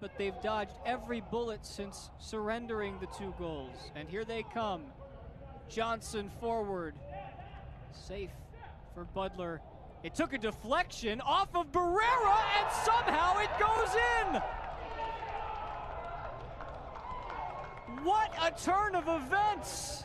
but they've dodged every bullet since surrendering the two goals. And here they come. Johnson forward. Safe for Butler. It took a deflection off of Barrera, and somehow it goes in! What a turn of events!